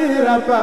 ربا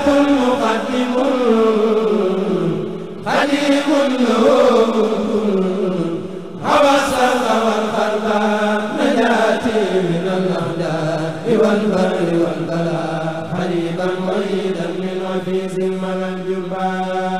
يكن مقدم قديم له حبس الغوى الخلق نجاتي من الأعداء والبر والبلاء حليبا مريدا من وفيز من الجبال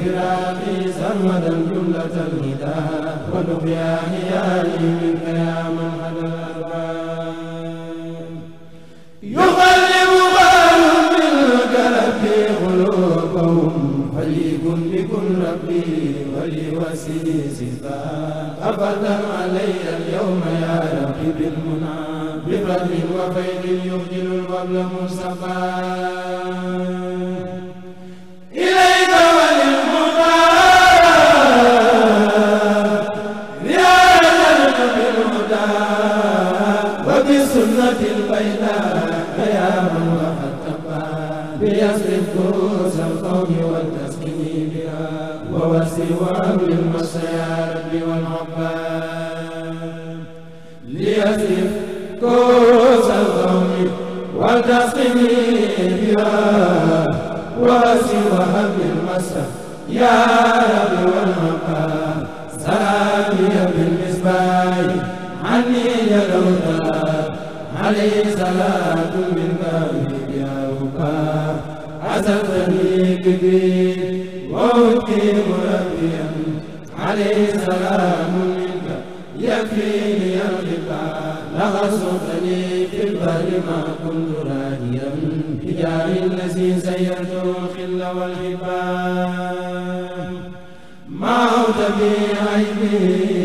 الفراق سرمدا جملة الهدى ونحيا حيالي منك يا من هدى الأرباب يغلب بال بالقلب في قلوبهم فليكن بكن ربي ولوسي سفاه أبدا علي اليوم يا رقيب المنى بقدر وخير يخجل الوبل مصطفى ووسواه للمسيار والعباد ليصرف كروس القوم والتسكين بها. وسواه للمسيار يا رب والعباد سلامي بالمصباح عني يدوتا عليه صلاة منك يا وفا عزتني كبير ووكي مربيا. عليه سلام منك. يكفيني الغفاء لغصتني في البر ما كنت راهيا. بجاه الذي سيرت الخل والحبان ما عود بي عيبي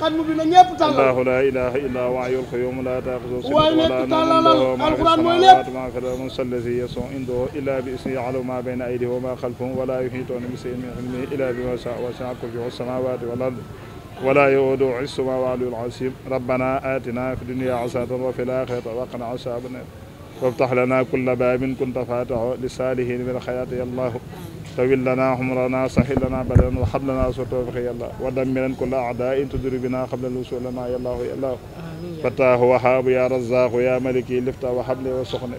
xatmu bi na ñëpp tàllal. الله لا إله إلا هو حي القيوم لا تأخذه سنة ولا nekk نوم tàllalal له ما الأرض من الذي يسوع عنده إلا بإذنه يعلم ما بين أيديهم وما خلفهم ولا يحيطون بشيء من علمه إلا بما شاء وسع كرسيه السماوات والأرض ولا يؤود عصما وعلي العظيم ربنا آتنا في الدنيا حسنة وفي الآخرة وقنا عذاب النار وافتح لنا كل باب كنت فاتحه للصالحين من الخيرات. يا الله طول لنا عمرنا سهل لنا بدنا وحب لنا ستوفق يا الله. ودمرا كل أعداء تدر بنا قبل الوصول لنا يا الله يا الله. فتاه وهاب يا رزاق يا ملكي لفت وحبل وسخن.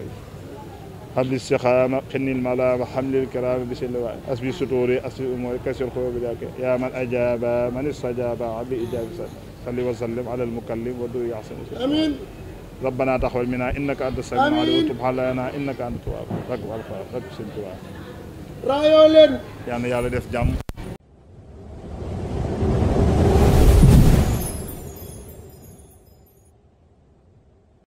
حبل السخامة قن الملا وحمل الكرام بسل أسبي ستوري أسبي أمور كسر خوب ذاك يا من أجاب من استجاب عبد إجابة. صل وسلم على المكلم ودو rabbana taxawal minna innaka anta samiul alim wa tub alayna innaka anta tawwab rek wal fa rek sëñ Tuubaa raayoo leen. Yal na yàlla def jàmm.